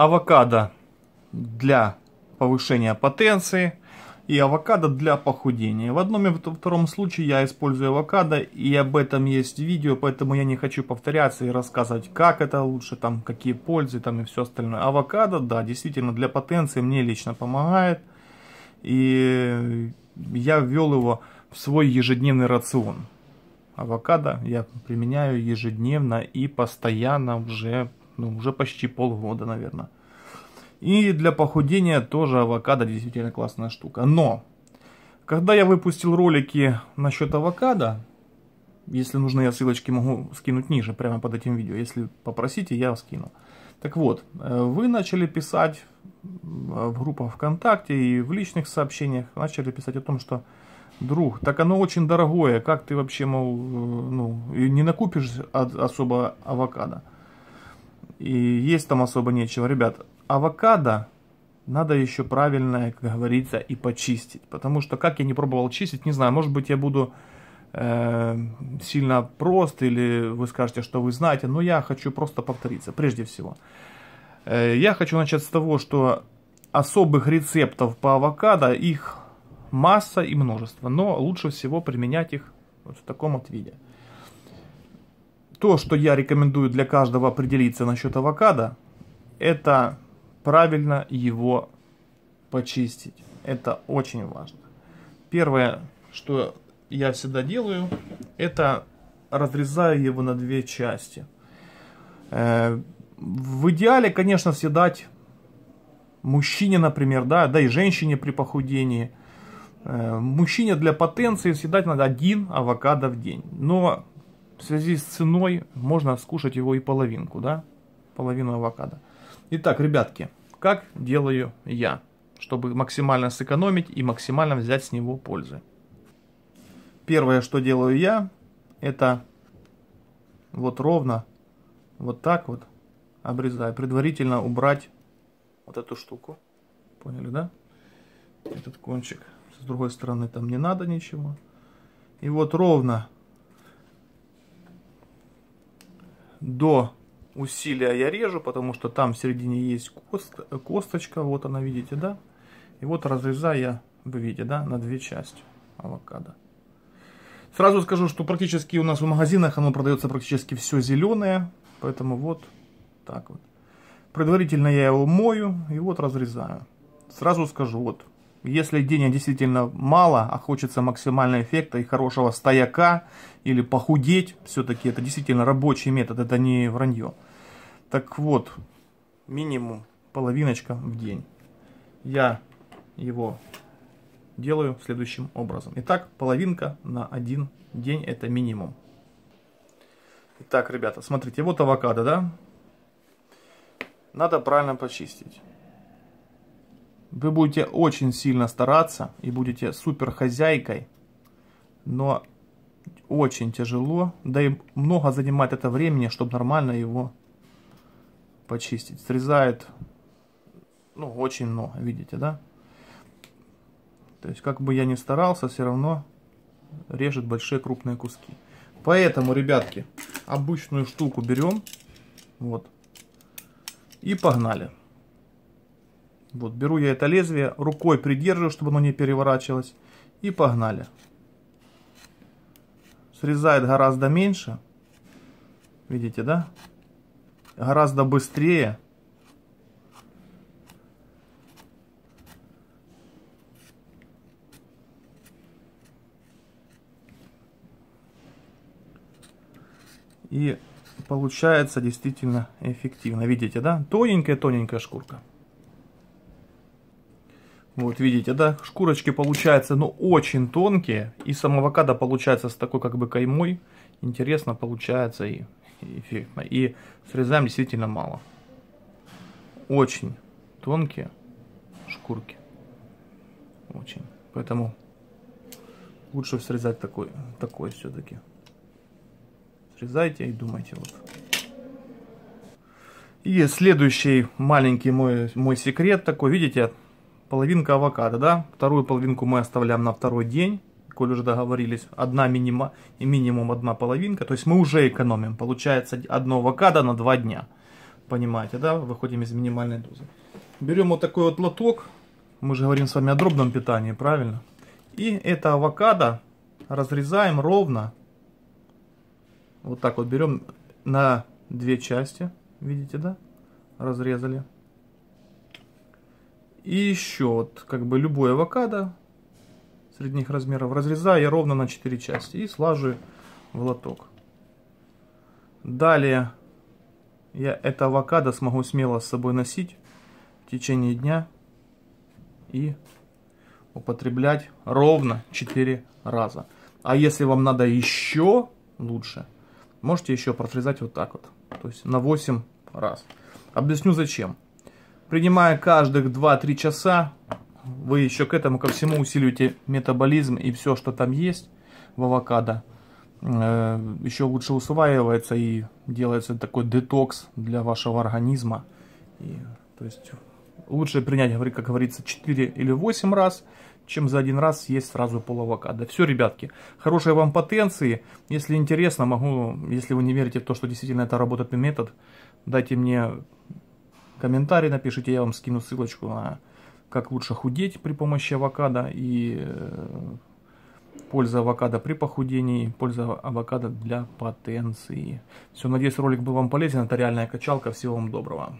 авокадо для повышения потенции и авокадо для похудения. В одном и втором случае я использую авокадо, и об этом есть видео, поэтому я не хочу повторяться и рассказывать, как это лучше, там, какие пользы там и все остальное. Авокадо, да, действительно для потенции мне лично помогает, и я ввел его в свой ежедневный рацион. Авокадо я применяю ежедневно и постоянно уже, ну, уже почти полгода, наверное. И для похудения тоже авокадо действительно классная штука. Но, когда я выпустил ролики насчет авокадо, если нужно, я ссылочки могу скинуть ниже, прямо под этим видео. Если попросите, я скину. Так вот, э, вы начали писать в группах ВКонтакте и в личных сообщениях, начали писать о том, что друг, так оно очень дорогое, как ты вообще, мол, э, ну, не накупишь особо авокадо. И есть там особо нечего. Ребят, авокадо надо еще правильно, как говорится, и почистить. Потому что как я не пробовал чистить, не знаю, может быть я буду э, сильно прост, или вы скажете, что вы знаете, но я хочу просто повториться, прежде всего. Э, я хочу начать с того, что особых рецептов по авокадо, их масса и множество, но лучше всего применять их вот в таком вот виде. То, что я рекомендую для каждого определиться насчет авокадо, это правильно его почистить. Это очень важно. Первое, что я всегда делаю, это разрезаю его на две части. Э, в идеале, конечно, съедать мужчине, например, да, да и женщине при похудении. Э, мужчине для потенции съедать надо один авокадо в день. Но в связи с ценой можно скушать его и половинку, да, половину авокадо. Итак, ребятки, как делаю я, чтобы максимально сэкономить и максимально взять с него пользы. Первое, что делаю я, это вот ровно, вот так вот обрезаю. Предварительно убрать вот эту штуку. Поняли, да? Этот кончик. С другой стороны там не надо ничего. И вот ровно до усилия я режу, потому что там в середине есть кост, косточка, вот она, видите, да? И вот разрезаю я, вы видите, да, на две части авокадо. Сразу скажу, что практически у нас в магазинах оно продается практически все зеленое, поэтому вот так вот. Предварительно я его мою и вот разрезаю. Сразу скажу, вот, если денег действительно мало, а хочется максимального эффекта и хорошего стояка или похудеть, все-таки это действительно рабочий метод, это не вранье. Так вот, минимум половиночка в день. Я его делаю следующим образом. Итак, половинка на один день это минимум. Итак, ребята, смотрите, вот авокадо, да? Надо правильно почистить. Вы будете очень сильно стараться и будете супер хозяйкой, но очень тяжело, да и много занимает это времени, чтобы нормально его почистить. Срезает, ну, очень много, видите, да? То есть, как бы я ни старался, все равно режет большие крупные куски. Поэтому, ребятки, обычную штуку берем, вот, и погнали. Вот, беру я это лезвие, рукой придерживаю, чтобы оно не переворачивалось. И погнали. Срезает гораздо меньше. Видите, да? Гораздо быстрее. И получается действительно эффективно. Видите, да? Тоненькая-тоненькая шкурка. Вот видите, да, шкурочки получаются, ну, очень тонкие. И сам авокадо получается с такой как бы каймой. Интересно получается и, и эффектно. И срезаем действительно мало. Очень тонкие шкурки. Очень. Поэтому лучше срезать такой, такой все-таки срезайте и думайте. Вот. И следующий маленький мой, мой секрет такой, видите, половинка авокадо, да? Вторую половинку мы оставляем на второй день, коль уже договорились, одна минима, и минимум одна половинка, то есть мы уже экономим, получается одно авокадо на два дня. понимаете, да, выходим из минимальной дозы. Берем вот такой вот лоток, мы же говорим с вами о дробном питании, правильно? И это авокадо разрезаем ровно, вот так вот берем на две части, видите, да, разрезали. И еще вот как бы любой авокадо средних размеров разрезаю я ровно на 4 части и слажу в лоток. Далее я это авокадо смогу смело с собой носить в течение дня и употреблять ровно 4 раза. А если вам надо еще лучше, можете еще профрезать вот так вот. То есть на 8 раз. Объясню зачем. Принимая каждых 2-3 часа, вы еще к этому ко всему усиливаете метаболизм и все, что там есть в авокадо, э, еще лучше усваивается и делается такой детокс для вашего организма. И, то есть лучше принять, как говорится, 4 или 8 раз, чем за один раз съесть сразу пол авокадо. Все, ребятки, хорошей вам потенции. Если интересно, могу, если вы не верите в то, что действительно это работает метод, дайте мне комментарий, напишите, я вам скину ссылочку на как лучше худеть при помощи авокадо и э, польза авокадо при похудении, польза авокадо для потенции. Все, надеюсь, ролик был вам полезен. Это реальная качалка. Всего вам доброго.